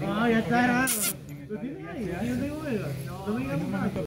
No, ya está grabando. ¿Lo tienes ahí? ¿Tienes de juego? No me digas un.